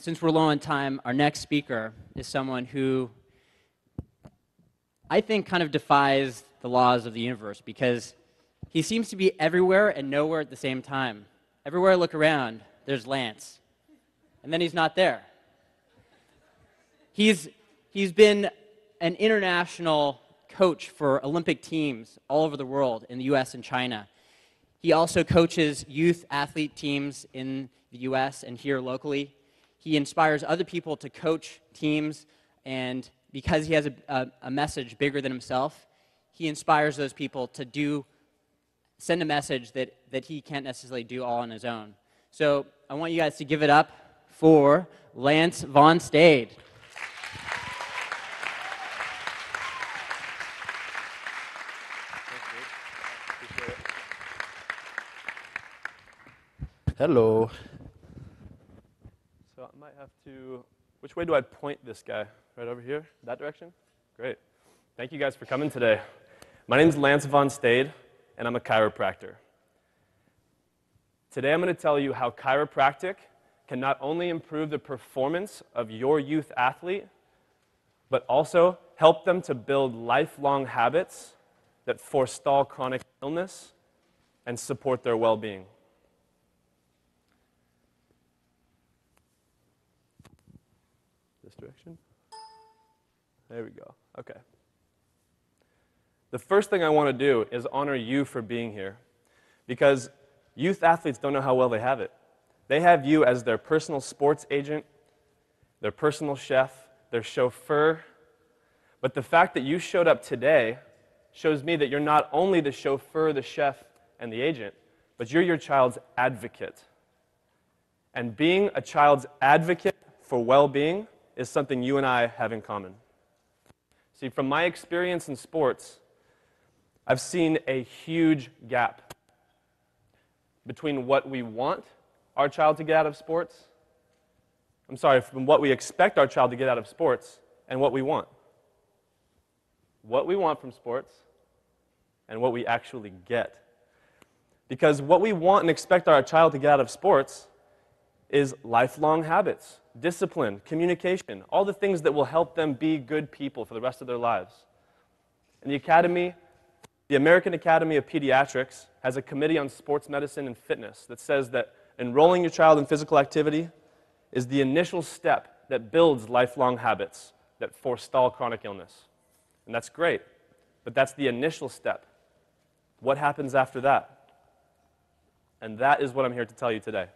since we're low on time, our next speaker is someone who I think kind of defies the laws of the universe because he seems to be everywhere and nowhere at the same time. Everywhere I look around, there's Lance. And then he's not there. He's, he's been an international coach for Olympic teams all over the world in the US and China. He also coaches youth athlete teams in the US and here locally. He inspires other people to coach teams, and because he has a, a, a message bigger than himself, he inspires those people to do send a message that, that he can't necessarily do all on his own. So I want you guys to give it up for Lance Von Stade. Hello. Have to, which way do I point this guy? Right over here? That direction? Great. Thank you guys for coming today. My name is Lance Von Stade, and I'm a chiropractor. Today I'm going to tell you how chiropractic can not only improve the performance of your youth athlete, but also help them to build lifelong habits that forestall chronic illness and support their well being. Direction. There we go. Okay. The first thing I want to do is honor you for being here because youth athletes don't know how well they have it. They have you as their personal sports agent, their personal chef, their chauffeur. But the fact that you showed up today shows me that you're not only the chauffeur, the chef, and the agent, but you're your child's advocate. And being a child's advocate for well being is something you and I have in common. See, from my experience in sports, I've seen a huge gap between what we want our child to get out of sports. I'm sorry, from what we expect our child to get out of sports and what we want. What we want from sports and what we actually get. Because what we want and expect our child to get out of sports is lifelong habits discipline, communication, all the things that will help them be good people for the rest of their lives. And the Academy, the American Academy of Pediatrics, has a committee on sports medicine and fitness that says that enrolling your child in physical activity is the initial step that builds lifelong habits that forestall chronic illness. And that's great, but that's the initial step. What happens after that? And that is what I'm here to tell you today.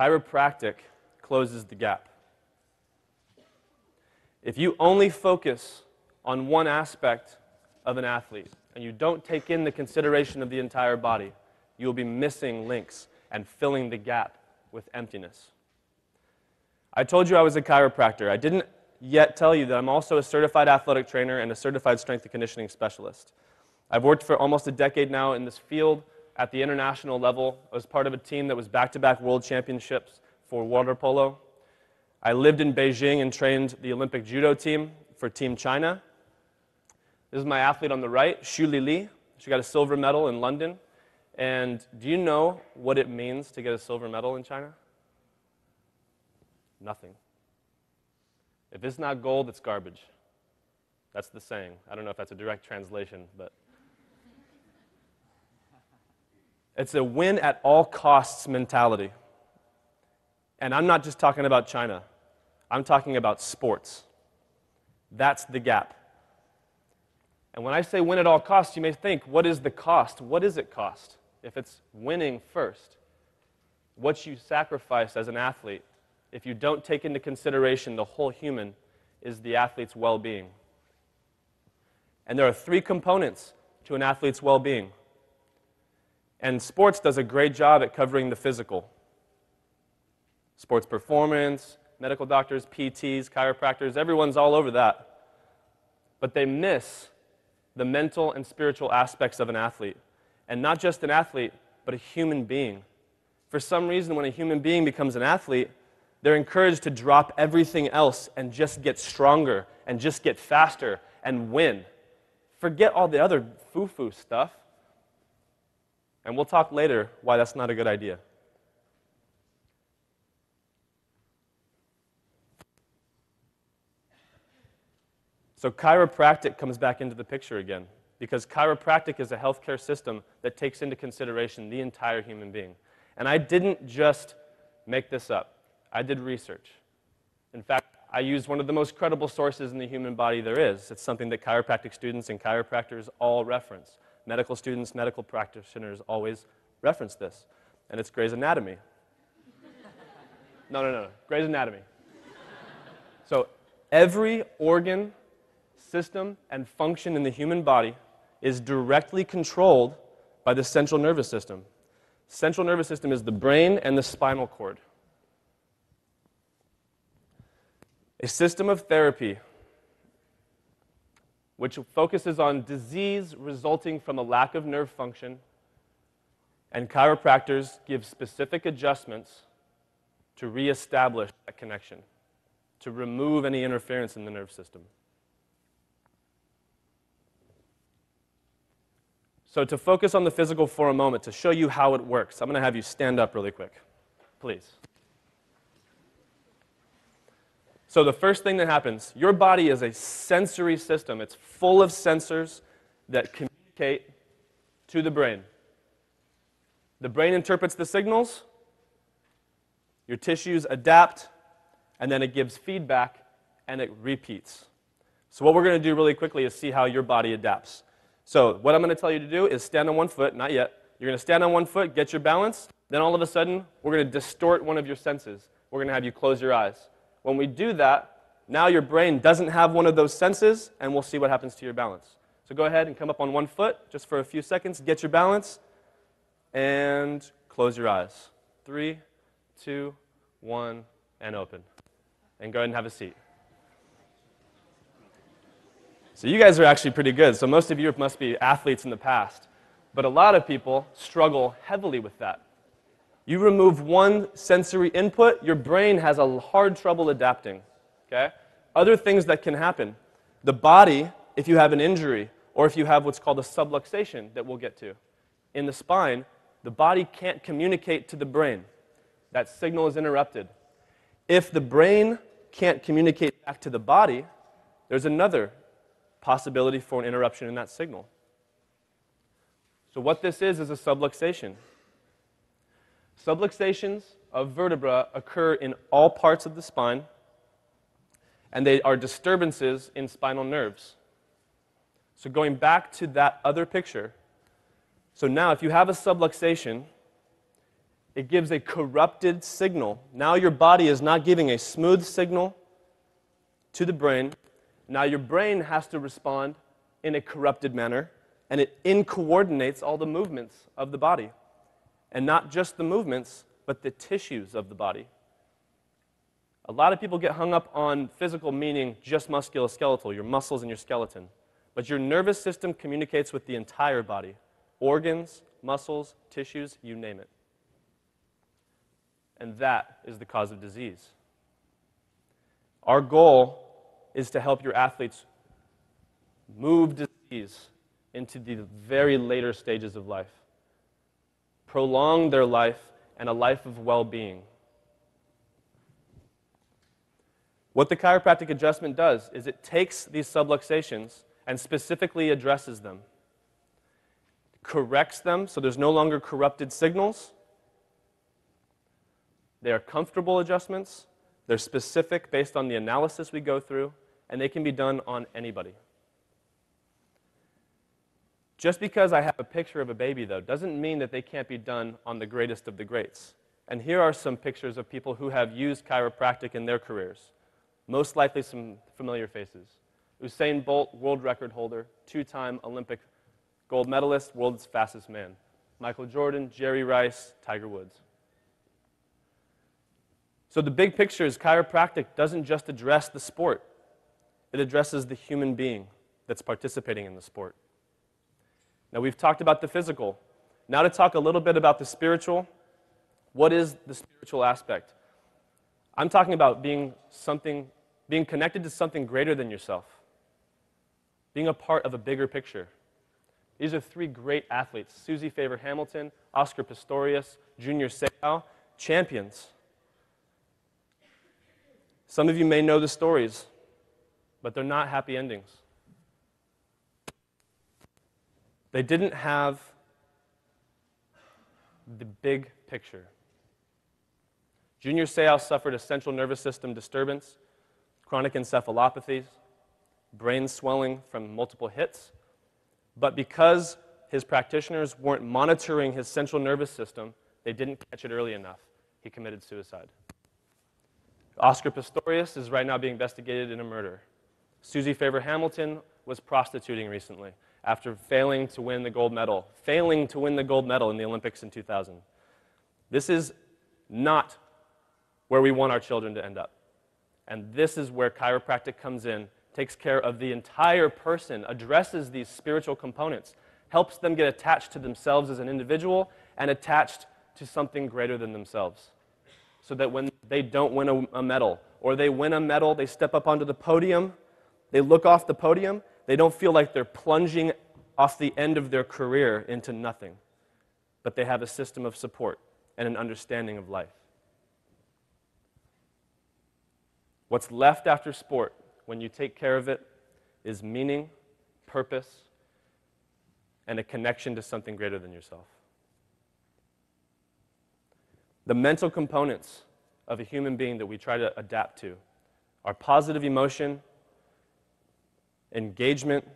Chiropractic closes the gap. If you only focus on one aspect of an athlete and you don't take in the consideration of the entire body, you will be missing links and filling the gap with emptiness. I told you I was a chiropractor. I didn't yet tell you that I'm also a certified athletic trainer and a certified strength and conditioning specialist. I've worked for almost a decade now in this field at the international level. I was part of a team that was back to back world championships for water polo. I lived in Beijing and trained the Olympic judo team for Team China. This is my athlete on the right, Xu Li Li. She got a silver medal in London. And do you know what it means to get a silver medal in China? Nothing. If it's not gold, it's garbage. That's the saying. I don't know if that's a direct translation, but It's a win at all costs mentality. And I'm not just talking about China, I'm talking about sports. That's the gap. And when I say win at all costs, you may think, what is the cost? What does it cost if it's winning first? What you sacrifice as an athlete, if you don't take into consideration the whole human, is the athlete's well being. And there are three components to an athlete's well being and sports does a great job at covering the physical. Sports performance, medical doctors, PTs, chiropractors, everyone's all over that. But they miss the mental and spiritual aspects of an athlete. And not just an athlete, but a human being. For some reason, when a human being becomes an athlete, they're encouraged to drop everything else and just get stronger and just get faster and win. Forget all the other foo foo stuff. And we'll talk later why that's not a good idea. So, chiropractic comes back into the picture again because chiropractic is a healthcare system that takes into consideration the entire human being. And I didn't just make this up, I did research. In fact, I used one of the most credible sources in the human body there is. It's something that chiropractic students and chiropractors all reference. Medical students, medical practitioners always reference this, and it's Gray's Anatomy. no, no, no. Gray's Anatomy. So every organ system and function in the human body is directly controlled by the central nervous system. Central nervous system is the brain and the spinal cord. A system of therapy which focuses on disease resulting from a lack of nerve function, and chiropractors give specific adjustments to reestablish that connection, to remove any interference in the nerve system. So, to focus on the physical for a moment, to show you how it works, I'm going to have you stand up really quick, please. So, the first thing that happens your body is a sensory system, it's full of sensors that communicate to the brain. The brain interprets the signals, your tissues adapt, and then it gives feedback and it repeats. So, what we're going to do really quickly is see how your body adapts. So, what I'm going to tell you to do is stand on one foot, not yet. You're going to stand on one foot, get your balance. Then, all of a sudden, we're going to distort one of your senses. We're going to have you close your eyes. When we do that, now your brain doesn't have one of those senses, and we'll see what happens to your balance. So, go ahead and come up on one foot just for a few seconds, get your balance, and close your eyes. Three, two, one, and open. And go ahead and have a seat. So you guys are actually pretty good. So most of you must be athletes in the past. But a lot of people struggle heavily with that. You remove one sensory input, your brain has a hard trouble adapting. Okay? Other things that can happen. The body, if you have an injury, or if you have what's called a subluxation that we'll get to, in the spine, the body can't communicate to the brain. That signal is interrupted. If the brain can't communicate back to the body, there's another possibility for an interruption in that signal. So, what this is is a subluxation. Subluxations of vertebra occur in all parts of the spine, and they are disturbances in spinal nerves. So, going back to that other picture, so now if you have a subluxation, it gives a corrupted signal. Now your body is not giving a smooth signal to the brain, now your brain has to respond in a corrupted manner, and it incoordinates all the movements of the body. And not just the movements, but the tissues of the body. A lot of people get hung up on physical meaning just musculoskeletal, your muscles and your skeleton. But your nervous system communicates with the entire body organs, muscles, tissues, you name it. And that is the cause of disease. Our goal is to help your athletes move disease into the very later stages of life, prolong their life and a life of well being. What the chiropractic adjustment does is it takes these subluxations and specifically addresses them, corrects them so there's no longer corrupted signals. They are comfortable adjustments, they're specific based on the analysis we go through, and they can be done on anybody. Just because I have a picture of a baby, though, doesn't mean that they can't be done on the greatest of the greats. And here are some pictures of people who have used chiropractic in their careers. Most likely some familiar faces. Usain Bolt, world record holder, two time Olympic gold medalist, world's fastest man. Michael Jordan, Jerry Rice, Tiger Woods. So the big picture is chiropractic doesn't just address the sport, it addresses the human being that's participating in the sport. Now, we've talked about the physical. Now, to talk a little bit about the spiritual. What is the spiritual aspect? I'm talking about being something, being connected to something greater than yourself, being a part of a bigger picture. These are three great athletes Susie Favor Hamilton, Oscar Pistorius, Junior Seau, champions. Some of you may know the stories but they're not happy endings. They didn't have the big picture. Junior Seau suffered a central nervous system disturbance, chronic encephalopathies, brain swelling from multiple hits. But because his practitioners weren't monitoring his central nervous system, they didn't catch it early enough. He committed suicide. Oscar Pistorius is right now being investigated in a murder. Susie Favor Hamilton was prostituting recently after failing to win the gold medal, failing to win the gold medal in the Olympics in 2000. This is not where we want our children to end up. And this is where chiropractic comes in, takes care of the entire person, addresses these spiritual components, helps them get attached to themselves as an individual and attached to something greater than themselves. So that when they don't win a, a medal, or they win a medal, they step up onto the podium, they look off the podium, they don't feel like they're plunging off the end of their career into nothing, but they have a system of support and an understanding of life. What's left after sport, when you take care of it, is meaning, purpose, and a connection to something greater than yourself. The mental components of a human being that we try to adapt to are positive emotion, engagement,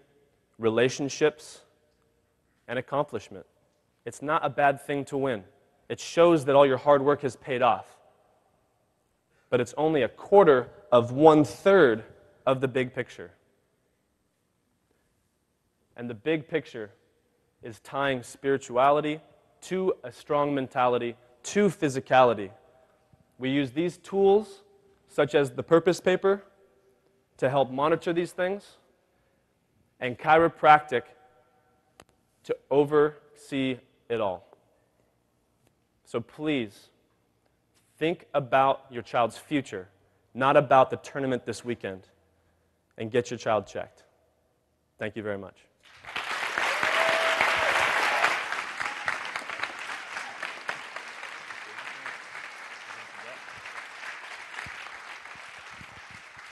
relationships, and accomplishment. It's not a bad thing to win. It shows that all your hard work has paid off. But it's only a quarter of one third of the big picture. And the big picture is tying spirituality to a strong mentality, to physicality. We use these tools, such as the purpose paper, to help monitor these things and chiropractic to oversee it all. So please, think about your child's future, not about the tournament this weekend, and get your child checked. Thank you very much.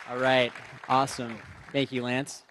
All right. Awesome. Thank you, Lance.